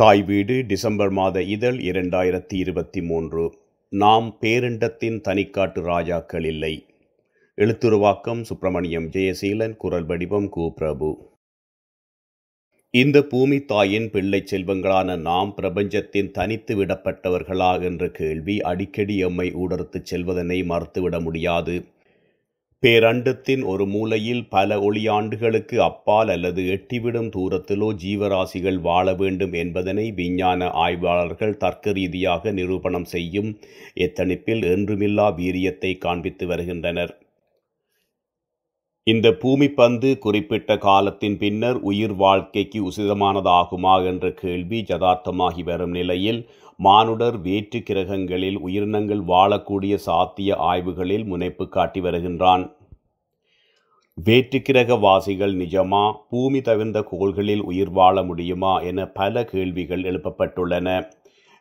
தாய் வீடு டிசம்பர் மாத இதழ் இரண்டாயிரத்தி இருபத்தி மூன்று. நாம் பேரண்டத்தின் தனிக்காட்டு ராஜாக்கள் இல்லை. எழுத்துருவாக்கம் சுப்பிரமணியம் ஜெயசீலன் குரல் வடிவம் கு. பிரபு. இந்த பூமி தாயின் பிள்ளை செல்வங்களான நாம் பிரபஞ்சத்தின் தனித்து விடப்பட்டவர்களா? என்ற கேள்வி அடிக்கடி எம்மை ஊடறுத்துச் செல்வதனை மறுத்துவிட முடியாது. பேரண்டத்தின் ஒரு மூலையில் பல ஒளியாண்டுகளுக்கு அப்பால் அல்லது எட்டிவிடும் தூரத்திலோ ஜீவராசிகள் வாழ வேண்டும் என்பதனை விஞ்ஞான ஆய்வாளர்கள் தர்க்க ரீதியாக நிரூபணம் செய்யும் எத்தனிப்பில் என்றுமில்லா வீரியத்தை காண்பித்து வருகின்றனர். இந்த பூமி பந்து குறிப்பிட்ட காலத்தின் பின்னர் உயிர் வாழ்க்கைக்கு உசிதமானதாகுமா என்ற கேள்வி யதார்த்தமாகி வரும் நிலையில் மானுடர் வேற்று கிரகங்களில் உயிரினங்கள் வாழக்கூடிய சாத்திய ஆய்வுகளில் முனைப்பு காட்டி வருகின்றான். வேற்றுக்கிரக வாசிகள் நிஜமா? பூமி தவிர்ந்த கோள்களில் உயிர் வாழ முடியுமா? என பல கேள்விகள் எழுப்பப்பட்டுள்ளன.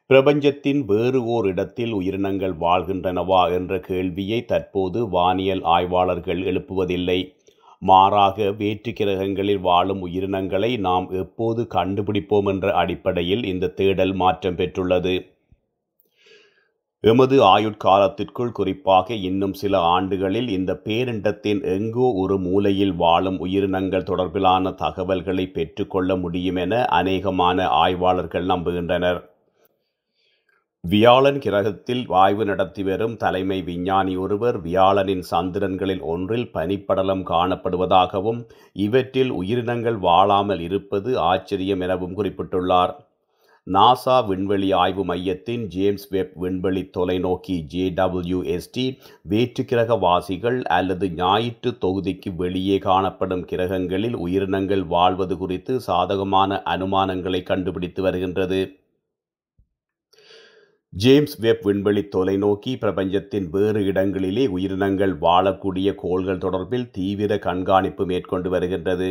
பிரபஞ்சத்தின் வேறு ஓர் இடத்தில் உயிரினங்கள் வாழ்கின்றனவா? என்ற கேள்வியை தற்போது வானியல் ஆய்வாளர்கள் எழுப்புவதில்லை. மாறாக வேற்று கிரகங்களில் வாழும் உயிரினங்களை நாம் எப்போது கண்டுபிடிப்போம் என்ற அடிப்படையில் இந்த தேடல் மாற்றம் பெற்றுள்ளது. எமது ஆயுட்காலத்திற்குள் குறிப்பாக இன்னும் சில ஆண்டுகளில் இந்த பேரிண்டத்தின் எங்கோ ஒரு மூலையில் வாழும் உயிரினங்கள் தொடர்பிலான தகவல்களை பெற்றுக்கொள்ள முடியும் என அநேகமான ஆய்வாளர்கள் நம்புகின்றனர். வியாழன் கிரகத்தில் ஆய்வு நடத்தி வரும் தலைமை விஞ்ஞானி ஒருவர் வியாழனின் சந்திரன்களில் ஒன்றில் பனிப்படலம் காணப்படுவதாகவும் இவற்றில் உயிரினங்கள் வாழாமல் இருப்பது ஆச்சரியம் எனவும் குறிப்பிட்டுள்ளார். நாசா விண்வெளி ஆய்வு மையத்தின் ஜேம்ஸ் வெப் விண்வெளி தொலைநோக்கி ஜேடபிள்யூஎஸ்டி வேற்றுக்கிரக வாசிகள் அல்லது ஞாயிற்று தொகுதிக்கு வெளியே காணப்படும் கிரகங்களில் உயிரினங்கள் வாழ்வது குறித்து சாதகமான அனுமானங்களை கண்டுபிடித்து வருகின்றது. ஜேம்ஸ் வெப் விண்வெளி தொலைநோக்கி பிரபஞ்சத்தின் வேறு இடங்களிலே உயிரினங்கள் வாழக்கூடிய கோள்கள் தொடர்பில் தீவிர கண்காணிப்பு மேற்கொண்டு வருகின்றது.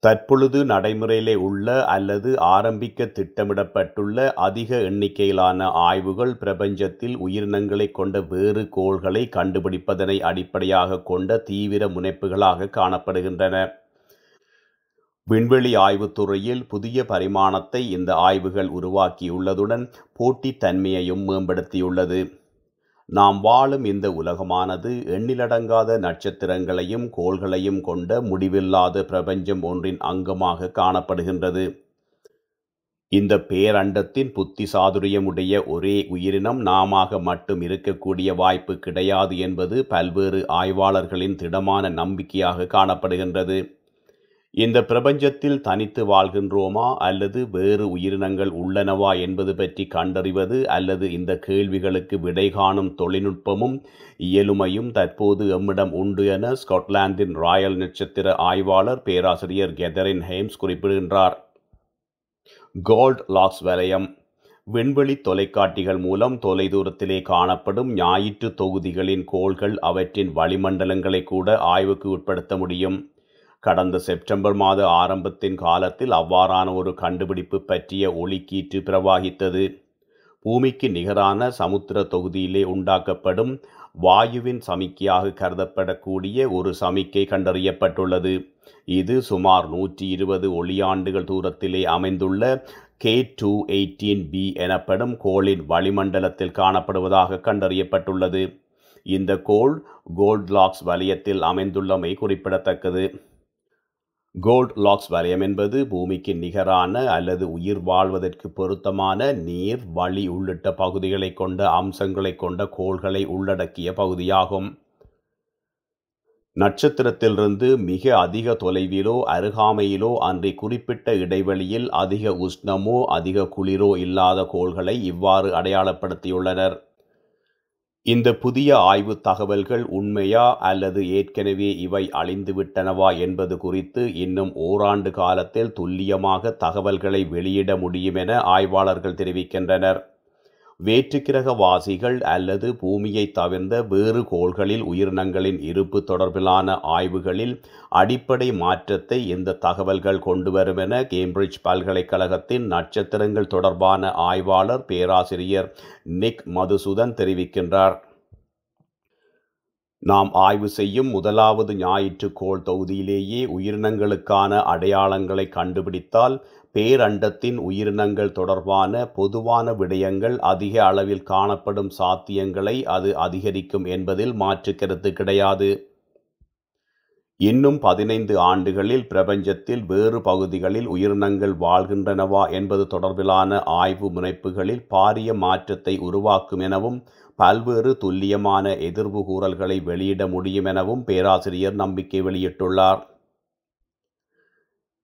தற்பொழுது நடைமுறையிலே உள்ள அல்லது ஆரம்பிக்க திட்டமிடப்பட்டுள்ள அதிக எண்ணிக்கையிலான ஆய்வுகள் பிரபஞ்சத்தில் உயிரினங்களை கொண்ட வேறு கோள்களை கண்டுபிடிப்பதனை அடிப்படையாக கொண்ட தீவிர முனைப்புகளாக காணப்படுகின்றன. விண்வெளி ஆய்வுத்துறையில் புதிய பரிமாணத்தை இந்த ஆய்வுகள் உருவாக்கியுள்ளதுடன் போட்டித்தன்மையையும் மேம்படுத்தியுள்ளது. நாம் வாழும் இந்த உலகமானது எண்ணிலடங்காத நட்சத்திரங்களையும் கோள்களையும் கொண்ட முடிவில்லாத பிரபஞ்சம் ஒன்றின் அங்கமாக காணப்படுகின்றது. இந்த பேரண்டத்தின் புத்தி சாதுரியமுடைய ஒரே உயிரினம் நாமாக மட்டும் இருக்கக்கூடிய வாய்ப்பு கிடையாது என்பது பல்வேறு ஆய்வாளர்களின் திடமான நம்பிக்கையாக காணப்படுகின்றது. இந்த பிரபஞ்சத்தில் தனித்து வாழ்கின்றோமா அல்லது வேறு உயிரினங்கள் உள்ளனவா என்பது பற்றி கண்டறிவது அல்லது இந்த கேள்விகளுக்கு விடை காணும் தொழில்நுட்பமும் இயலுமையும் தற்போது எம்மிடம் உண்டு என ஸ்காட்லாந்தின் ராயல் நட்சத்திர ஆய்வாளர் பேராசிரியர் கெதரின் ஹேம்ஸ் குறிப்பிடுகின்றார். கோல்ட் லாக்ஸ் வலயம். விண்வெளி தொலைக்காட்டிகள் மூலம் தொலைதூரத்திலே காணப்படும் ஞாயிற்று தொகுதிகளின் கோள்கள் அவற்றின் வளிமண்டலங்களை கூட ஆய்வுக்கு உட்படுத்த முடியும். கடந்த செப்டம்பர் மாத ஆரம்பத்தின் காலத்தில் அவ்வாறான ஒரு கண்டுபிடிப்பு பற்றிய ஒளிக்கீற்று பிரவாகித்தது. பூமிக்கு நிகரான சமுத்திர தொகுதியிலே உண்டாக்கப்படும் வாயுவின் சமிக்கையாக கருதப்படக்கூடிய ஒரு சமிக்கை கண்டறியப்பட்டுள்ளது. இது சுமார் நூற்றி இருபது ஒளியாண்டுகள் தூரத்திலே அமைந்துள்ள கே டூ எயிட்டீன் பி எனப்படும் கோளின் வளிமண்டலத்தில் காணப்படுவதாக கண்டறியப்பட்டுள்ளது. இந்த கோள் கோல்ட்லாக்ஸ் வலயத்தில் அமைந்துள்ளமை குறிப்பிடத்தக்கது. கோல்ட் லாக்ஸ் வலயம் என்பது பூமிக்கு நிகரான அல்லது உயிர் வாழ்வதற்கு பொருத்தமான நீர் வழி உள்ளிட்ட பகுதிகளை கொண்ட அம்சங்களை கொண்ட கோள்களை உள்ளடக்கிய பகுதியாகும். நட்சத்திரத்திலிருந்து மிக அதிக தொலைவிலோ அருகாமையிலோ அன்றி குறிப்பிட்ட இடைவெளியில் அதிக உஷ்ணமோ அதிக குளிரோ இல்லாத கோள்களை இவ்வாறு அடையாளப்படுத்தியுள்ளனர். இந்த புதிய ஆய்வு தகவல்கள் உண்மையா அல்லது ஏற்கனவே இவை அழிந்துவிட்டனவா என்பது குறித்து இன்னும் ஓராண்டு காலத்தில் துல்லியமாக தகவல்களை வெளியிட முடியும் என ஆய்வாளர்கள் தெரிவிக்கின்றனர். வேற்றுக்கிரக வாசிகள் அல்லது பூமியை தவிர்ந்த வேறு கோள்களில் உயிரினங்களின் இருப்பு தொடர்பிலான ஆய்வுகளில் அடிப்படை மாற்றத்தை இந்த தகவல்கள் கொண்டு வரும் என கேம்பிரிட்ஜ் பல்கலைக்கழகத்தின் நட்சத்திரங்கள் தொடர்பான ஆய்வாளர் பேராசிரியர் நிக் மதுசூதன் தெரிவிக்கின்றார். நாம் ஆய்வு செய்யும் முதலாவது ஞாயிற்றுக்கோள் தொகுதியிலேயே உயிரினங்களுக்கான அடையாளங்களை கண்டுபிடித்தால் பேரண்டத்தின் உயிரினங்கள் தொடர்பான பொதுவான விடயங்கள் அதிக அளவில் காணப்படும் சாத்தியங்களை அது அதிகரிக்கும் என்பதில் மாற்று கருத்து கிடையாது. இன்னும் பதினைந்து ஆண்டுகளில் பிரபஞ்சத்தில் வேறு பகுதிகளில் உயிரினங்கள் வாழ்கின்றனவா என்பது தொடர்பிலான ஆய்வு முனைப்புகளில் பாரிய மாற்றத்தை உருவாக்கும் எனவும் பல்வேறு துல்லியமான எதிர்வு கூறல்களை வெளியிட முடியும் எனவும் பேராசிரியர் நம்பிக்கை வெளியிட்டுள்ளார்.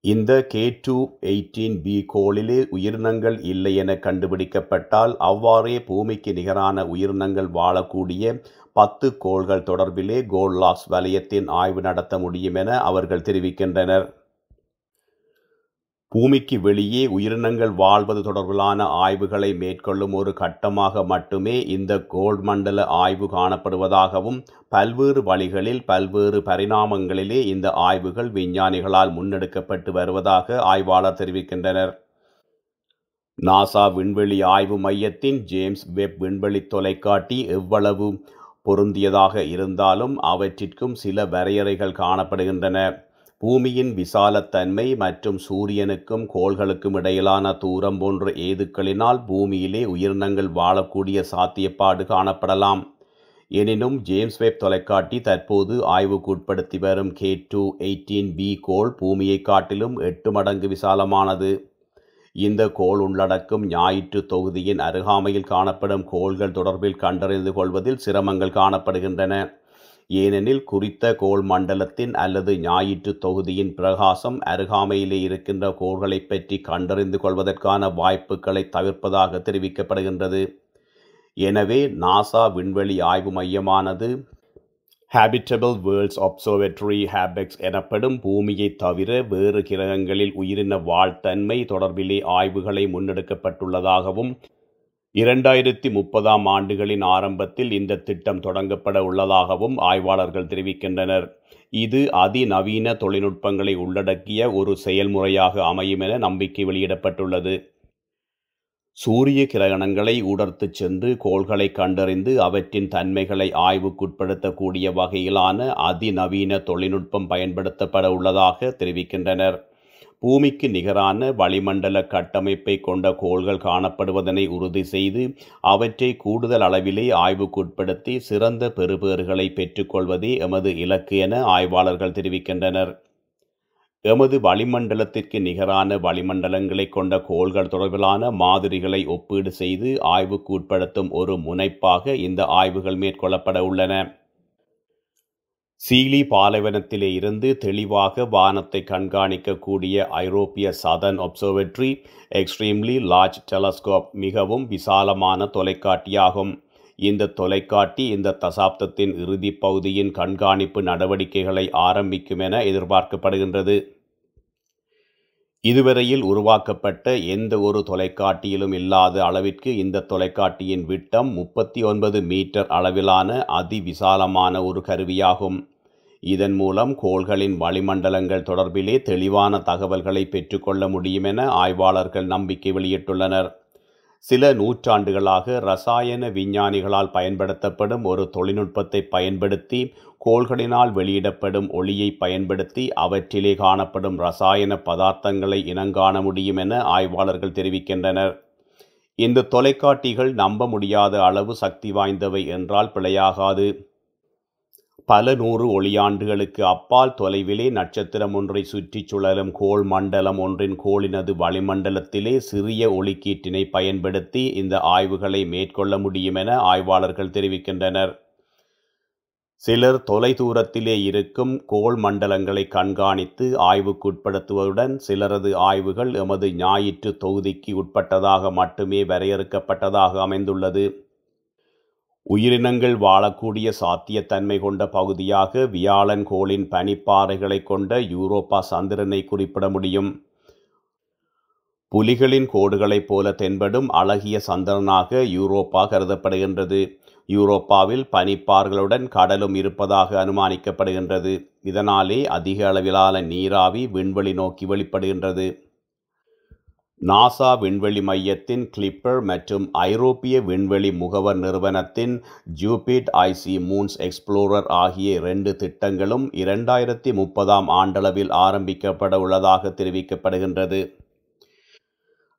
இந்த கே டூ எயிட்டீன் பி கோளிலே உயிரினங்கள் இல்லை என கண்டுபிடிக்கப்பட்டால் அவ்வாறே பூமிக்கு நிகரான உயிரினங்கள் வாழக்கூடிய பத்து கோள்கள் தொடர்பிலே கோல்லாக்ஸ் வலயத்தின் ஆய்வு நடத்த முடியும் என அவர்கள் தெரிவிக்கின்றனர். பூமிக்கு வெளியே உயிரினங்கள் வாழ்வது தொடர்பிலான ஆய்வுகளை மேற்கொள்ளும் ஒரு கட்டமாக மட்டுமே இந்த கோல்ட் மண்டல ஆய்வு காணப்படுவதாகவும் பல்வேறு வழிகளில் பல்வேறு பரிணாமங்களிலே இந்த ஆய்வுகள் விஞ்ஞானிகளால் முன்னெடுக்கப்பட்டு வருவதாக ஆய்வாளர் தெரிவிக்கின்றனர். நாசா விண்வெளி ஆய்வு மையத்தின் ஜேம்ஸ் வெப் விண்வெளி தொலைக்காட்டி எவ்வளவு பொருந்தியதாக இருந்தாலும் அவற்றிற்கும் சில வரையறைகள் காணப்படுகின்றன. பூமியின் விசாலத்தன்மை மற்றும் சூரியனுக்கும் கோள்களுக்கும் இடையிலான தூரம் போன்ற ஏதுக்களினால் பூமியிலே உயிரினங்கள் வாழக்கூடிய சாத்தியப்பாடு காணப்படலாம். எனினும் ஜேம்ஸ் வெப் தொலைக்காட்டி தற்போது ஆய்வுக்குட்படுத்தி வரும் கே டூ எயிட்டீன் பி கோள் பூமியை காட்டிலும் எட்டு மடங்கு விசாலமானது. இந்த கோள் உள்ளடக்கும் ஞாயிற்று தொகுதியின் அருகாமையில் காணப்படும் கோள்கள் தொடர்பில் கண்டறிந்து கொள்வதில் சிரமங்கள் காணப்படுகின்றன. ஏனெனில் குறித்த கோள் மண்டலத்தின் அல்லது ஞாயிற்று தொகுதியின் பிரகாசம் அருகாமையிலே இருக்கின்ற கோள்களை பற்றி கண்டறிந்து கொள்வதற்கான வாய்ப்புகளை தவிர்ப்பதாக தெரிவிக்கப்படுகின்றது. எனவே நாசா விண்வெளி ஆய்வு மையமானது ஹேபிட்டபிள் வேர்ல்ட்ஸ் அப்சர்வேட்டரி ஹேபெக்ஸ் எனப்படும் பூமியை தவிர வேறு கிரகங்களில் உயிரின வாழ்த்தன்மை தொடர்பிலே ஆய்வுகளை முன்னெடுக்கப்பட்டுள்ளதாகவும் இரண்டாயிரத்தி முப்பதாம் ஆண்டுகளின் ஆரம்பத்தில் இந்த திட்டம் தொடங்கப்பட உள்ளதாகவும் ஆய்வாளர்கள் தெரிவிக்கின்றனர். இது அதிநவீன தொழில்நுட்பங்களை உள்ளடக்கிய ஒரு செயல்முறையாக அமையும் என நம்பிக்கை வெளியிடப்பட்டுள்ளது. சூரிய கிரகணங்களை உடர்த்துச் சென்று கோள்களை கண்டறிந்து அவற்றின் தன்மைகளை ஆய்வுக்குட்படுத்தக்கூடிய வகையிலான அதிநவீன தொழில்நுட்பம் பயன்படுத்தப்பட உள்ளதாக தெரிவிக்கின்றனர். பூமிக்கு நிகரான வளிமண்டல கட்டமைப்பை கொண்ட கோள்கள் காணப்படுவதனை உறுதி செய்து அவற்றை கூடுதல் அளவிலே ஆய்வுக்குட்படுத்தி சிறந்த பெறுபேறுகளை பெற்றுக்கொள்வதே எமது இலக்கு என ஆய்வாளர்கள் தெரிவிக்கின்றனர். எமது வளிமண்டலத்திற்கு நிகரான வளிமண்டலங்களை கொண்ட கோள்கள் தொடர்பிலான மாதிரிகளை ஒப்பீடு செய்து ஆய்வுக்கு உட்படுத்தும் ஒரு முனைப்பாக இந்த ஆய்வுகள் மேற்கொள்ளப்பட உள்ளன. சீலி பாலைவனத்திலே இருந்து தெளிவாக வானத்தை கண்காணிக்கக்கூடிய ஐரோப்பிய southern observatory extremely large telescope மிகவும் விசாலமான தொலைக்காட்டியாகும் இந்த தொலைக்காட்டி இந்த தசாப்தத்தின் இறுதி பகுதியின் கண்காணிப்பு நடவடிக்கைகளை ஆரம்பிக்கும் என எதிர்பார்க்கப்படுகின்றது. இதுவரையில் உருவாக்கப்பட்ட எந்த ஒரு தொலைக்காட்டியிலும் இல்லாத அளவிற்கு இந்த தொலைக்காட்டியின் விட்டம் முப்பத்தி ஒன்பது மீட்டர் அளவிலான அதிவிசாலமான ஒரு கருவியாகும். இதன் மூலம் கோள்களின் வளிமண்டலங்கள் தொடர்பிலே தெளிவான தகவல்களை பெற்றுக்கொள்ள முடியும் என ஆய்வாளர்கள் நம்பிக்கை வெளியிட்டுள்ளனர். சில நூற்றாண்டுகளாக ரசாயன விஞ்ஞானிகளால் பயன்படுத்தப்படும் ஒரு தொழில்நுட்பத்தை பயன்படுத்தி கோள்களினால் வெளியிடப்படும் ஒளியை பயன்படுத்தி அவற்றிலே காணப்படும் ரசாயன பதார்த்தங்களை இனங்காண முடியும் என ஆய்வாளர்கள் தெரிவிக்கின்றனர். இந்த தொலைக்காட்டிகள் நம்ப முடியாத அளவு சக்தி வாய்ந்தவை என்றால் பிழையாகாது. பல நூறு ஒளியாண்டுகளுக்கு அப்பால் தொலைவிலே நட்சத்திரம் ஒன்றை சுற்றிச் சுழலும் கோள் மண்டலம் ஒன்றின் கோளினது வளிமண்டலத்திலே சிறிய ஒளிக்கீட்டினை பயன்படுத்தி இந்த ஆய்வுகளை மேற்கொள்ள முடியும் என ஆய்வாளர்கள் தெரிவிக்கின்றனர். சிலர் தொலைதூரத்திலே இருக்கும் கோள் மண்டலங்களை கண்காணித்து ஆய்வுக்குட்படுத்துவதுடன் சிலரது ஆய்வுகள் எமது ஞாயிற்று தொகுதிக்கு உட்பட்டதாக மட்டுமே வரையறுக்கப்பட்டதாக அமைந்துள்ளது. உயிரினங்கள் வாழக்கூடிய சாத்தியத்தன்மை கொண்ட பகுதியாக வியாழன் கோளின் பனிப்பாறைகளை கொண்ட யூரோப்பா சந்திரனை குறிப்பிட முடியும். புலிகளின் கோடுகளைப் போல தென்படும் அழகிய சந்திரனாக யூரோப்பா கருதப்படுகின்றது. யூரோப்பாவில் பனிப்பார்களுடன் கடலும் இருப்பதாக அனுமானிக்கப்படுகின்றது. இதனாலே அதிக அளவிலான நீராவி விண்வெளி நோக்கி வெளிப்படுகின்றது. நாசா விண்வெளி மையத்தின் கிளிப்பர் மற்றும் ஐரோப்பிய விண்வெளி முகவர் நிறுவனத்தின் ஜூபிட் ஐசி மூன்ஸ் எக்ஸ்ப்ளோரர் ஆகிய இரண்டு திட்டங்களும் இரண்டாயிரத்தி முப்பதாம் ஆண்டளவில் ஆரம்பிக்கப்பட உள்ளதாக தெரிவிக்கப்படுகின்றது.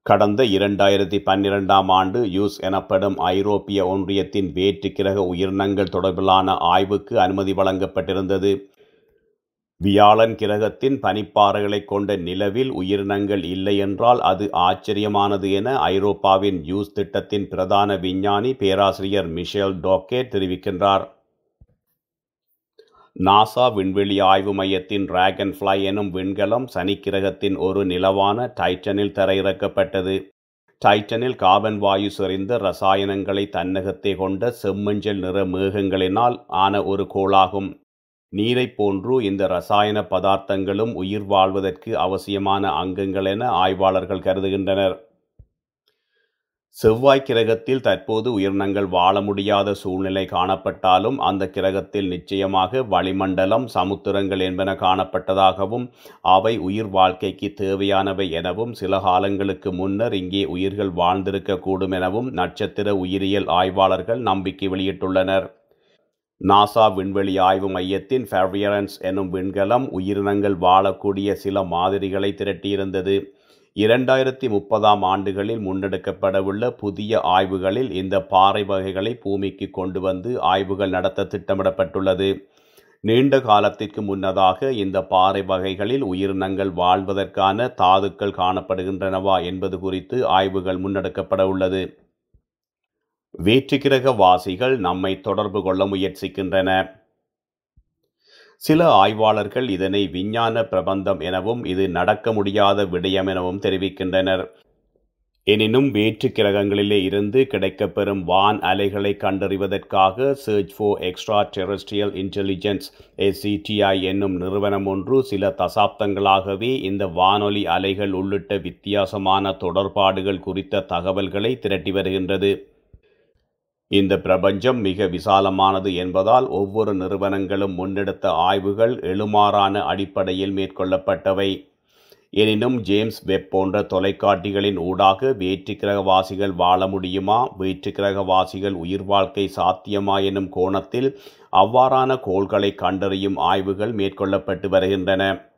கடந்த இரண்டாயிரத்தி பன்னிரெண்டாம் ஆண்டு யூஸ் எனப்படும் ஐரோப்பிய ஒன்றியத்தின் வேற்று கிரக உயிரினங்கள் தொடர்பிலான ஆய்வுக்கு அனுமதி வழங்கப்பட்டிருந்தது. வியாழன் கிரகத்தின் பனிப்பாறைகளை கொண்ட நிலவில் உயிரினங்கள் இல்லை என்றால் அது ஆச்சரியமானது என ஐரோப்பாவின் யூஸ் திட்டத்தின் பிரதான விஞ்ஞானி பேராசிரியர் மிஷேல் டோக்கே தெரிவிக்கின்றார். நாசா விண்வெளி ஆய்வு மையத்தின் டிராகன் ஃப்ளை எனும் விண்கலம் சனிக்கிரகத்தின் ஒரு நிலவான டைட்டனில் தரையிறக்கப்பட்டது. டைட்டனில் கார்பன் வாயு செறிந்த ரசாயனங்களை தன்னகத்தை கொண்ட செம்மஞ்சள் நிற மேகங்களினால் ஆன ஒரு கோளாகும். நீரைப் போன்று இந்த ரசாயன பதார்த்தங்களும் உயிர் வாழ்வதற்கு அவசியமான அங்கங்கள் என ஆய்வாளர்கள் கருதுகின்றனர். செவ்வாய் கிரகத்தில் தற்போது உயிரினங்கள் வாழ முடியாத சூழ்நிலை காணப்பட்டாலும் அந்த கிரகத்தில் நிச்சயமாக வளிமண்டலம் சமுத்திரங்கள் என்பன காணப்பட்டதாகவும் அவை உயிர் வாழ்க்கைக்கு தேவையானவை எனவும் சில காலங்களுக்கு முன்னர் இங்கே உயிர்கள் வாழ்ந்திருக்கக்கூடும் எனவும் நட்சத்திர உயிரியல் ஆய்வாளர்கள் நம்பிக்கை வெளியிட்டுள்ளனர். நாசா விண்வெளி ஆய்வு மையத்தின் ஃபெர்வியரன்ஸ் எனும் விண்கலம் உயிரினங்கள் வாழக்கூடிய சில மாதிரிகளை திரட்டியிருந்தது. இரண்டாயிரத்தி முப்பதாம் ஆண்டுகளில் முன்னெடுக்கப்படவுள்ள புதிய ஆய்வுகளில் இந்த பாறை வகைகளை பூமிக்கு கொண்டு வந்து ஆய்வுகள் நடத்த திட்டமிடப்பட்டுள்ளது. நீண்ட காலத்திற்கு முன்னதாக இந்த பாறை வகைகளில் உயிரினங்கள் வாழ்வதற்கான தாதுக்கள் காணப்படுகின்றனவா என்பது குறித்து ஆய்வுகள் முன்னெடுக்கப்பட உள்ளது வேற்றுக்கிரக வாசிகள் நம்மை தொடர்பு கொள்ள முயற்சிக்கின்றன. சில ஆய்வாளர்கள் இதனை விஞ்ஞான பிரபந்தம் எனவும் இது நடக்க முடியாத விடயம் எனவும் தெரிவிக்கின்றனர். எனினும் வேற்று கிரகங்களிலே இருந்து கிடைக்கப்பெறும் வான் அலைகளை கண்டறிவதற்காக search for extraterrestrial intelligence SETI என்னும் நிறுவனம் ஒன்று சில தசாப்தங்களாகவே இந்த வானொலி அலைகள் உள்ளிட்ட வித்தியாசமான தொடர்பாடுகள் குறித்த தகவல்களை திரட்டி வருகின்றது. இந்த பிரபஞ்சம் மிக விசாலமானது என்பதால் ஒவ்வொரு நிறுவனங்களும் முன்னெடுத்த ஆய்வுகள் எழுமாறான அடிப்படையில் மேற்கொள்ளப்பட்டவை. எனினும் ஜேம்ஸ் வெப் போன்ற தொலைக்காட்டிகளின் ஊடாக வேற்றுக்கிரகவாசிகள் வாழ முடியுமா? வேற்றுக்கிரகவாசிகள் உயிர் வாழ்க்கை சாத்தியமா எனும் கோணத்தில் அவ்வாறான கோள்களை கண்டறியும் ஆய்வுகள் மேற்கொள்ளப்பட்டு வருகின்றன.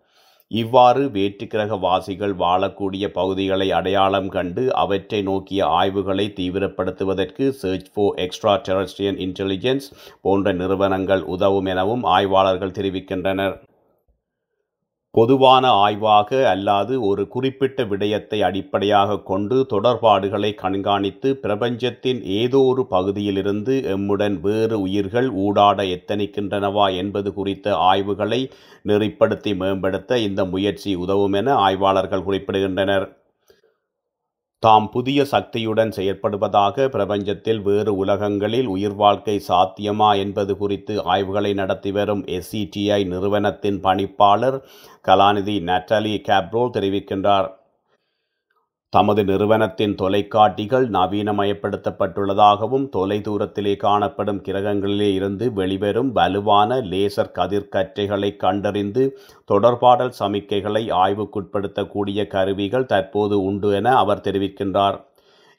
இவ்வாறு வேற்றுக்கிரகவாசிகள் வாழக்கூடிய பகுதிகளை அடையாளம் கண்டு அவற்றை நோக்கிய ஆய்வுகளை தீவிரப்படுத்துவதற்கு search for extra terrestrial intelligence போன்ற நிறுவனங்கள் உதவும் எனவும் ஆய்வாளர்கள் தெரிவிக்கின்றனர். பொதுவான ஆய்வாக அல்லாது ஒரு குறிப்பிட்ட விடயத்தை அடிப்படையாக கொண்டு தொடர்பாடுகளை கண்காணித்து பிரபஞ்சத்தின் ஏதோ ஒரு பகுதியிலிருந்து எம்முடன் வேறு உயிர்கள் ஊடாட எத்தனிக்கின்றனவா என்பது குறித்த ஆய்வுகளை நெறிப்படுத்தி மேம்படுத்த இந்த முயற்சி உதவும் என ஆய்வாளர்கள் குறிப்பிடுகின்றனர். தாம் புதிய சக்தியுடன் செயற்படுவதாக பிரபஞ்சத்தில் வேறு உலகங்களில் உயிர் வாழ்க்கை சாத்தியமா என்பது குறித்து ஆய்வுகளை நடத்தி வரும் எஸ்சிடிஐ நிறுவனத்தின் பணிப்பாளர் கலாநிதி நட்டலி கேப்ரோல் தெரிவிக்கின்றார். தமது நிறுவனத்தின் தொலைக்காட்டிகள் நவீனமயப்படுத்தப்பட்டுள்ளதாகவும் தொலைதூரத்திலே காணப்படும் கிரகங்களிலே இருந்து வெளிவரும் வலுவான லேசர் கதிர்கற்றைகளை கண்டறிந்து தொடர்பாடல் சமிக்கைகளை ஆய்வுக்குட்படுத்தக்கூடிய கருவிகள் தற்போது உண்டு என அவர் தெரிவிக்கின்றார்.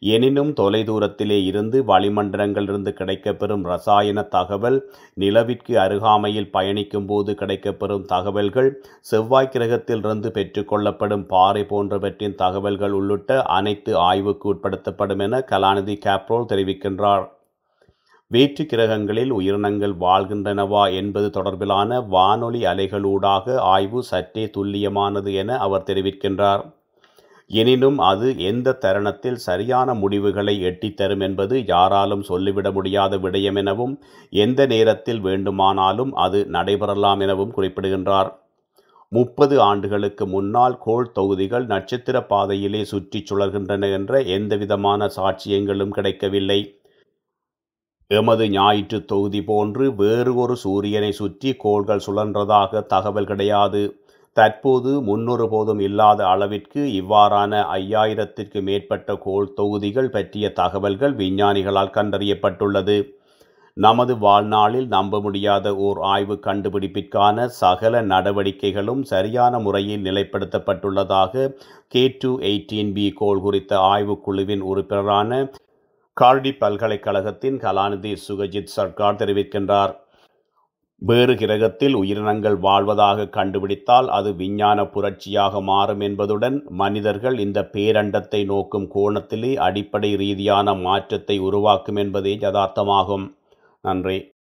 எனினும் தொலைதூரத்திலே இருந்து வளிமண்டலங்களிலிருந்து கிடைக்கப்பெறும் ரசாயன தகவல் நிலவிற்கு அருகாமையில் பயணிக்கும் போது கிடைக்கப்பெறும் தகவல்கள் செவ்வாய் கிரகத்திலிருந்து பெற்றுக்கொள்ளப்படும் பாறை போன்றவற்றின் தகவல்கள் உள்ளிட்ட அனைத்து ஆய்வுக்கு உட்படுத்தப்படும் என கலாநிதி கேப்ரோல் தெரிவிக்கின்றார். வேற்று கிரகங்களில் உயிரினங்கள் வாழ்கின்றனவா என்பது தொடர்பிலான வானொலி அலைகளூடாக ஆய்வு சற்றே துல்லியமானது என அவர் தெரிவிக்கின்றார். எனினும் அது எந்த தருணத்தில் சரியான முடிவுகளை எட்டித்தரும் என்பது யாராலும் சொல்லிவிட முடியாத விடயம் எனவும் எந்த நேரத்தில் வேண்டுமானாலும் அது நடைபெறலாம் எனவும் குறிப்பிடுகின்றார். முப்பது ஆண்டுகளுக்கு முன்னால் கோள் தொகுதிகள் நட்சத்திர பாதையிலே சுற்றிச் சுழல்கின்றன என்ற எந்தவிதமான சாட்சியங்களும் கிடைக்கவில்லை. எமது ஞாயிற்று தொகுதி போன்று வேறு ஒரு சூரியனை சுற்றி கோள்கள் சுழன்றதாக தகவல் கிடையாது. தற்போது முன்னொரு போதும் இல்லாத அளவிற்கு இவ்வாறான ஐயாயிரத்திற்கு மேற்பட்ட கோள் தொகுதிகள் பற்றிய தகவல்கள் விஞ்ஞானிகளால் கண்டறியப்பட்டுள்ளது. நமது வாழ்நாளில் நம்ப முடியாத ஓர் ஆய்வு கண்டுபிடிப்பிற்கான சகல நடவடிக்கைகளும் சரியான முறையில் நிலைப்படுத்தப்பட்டுள்ளதாக கே டூ எயிட்டீன் பி கோள் குறித்த ஆய்வுக்குழுவின் உறுப்பினரான கார்டி பல்கலைக்கழகத்தின் கலாநிதி சுகஜித் சர்க்கார் தெரிவிக்கின்றார். வேறு கிரகத்தில் உயிரினங்கள் வாழ்வதாக கண்டுபிடித்தால் அது விஞ்ஞான புரட்சியாக மாறும் என்பதுடன் மனிதர்கள் இந்த பேரண்டத்தை நோக்கும் கோணத்திலே அடிப்படை ரீதியான மாற்றத்தை உருவாக்கும் என்பதே யதார்த்தமாகும். நன்றி.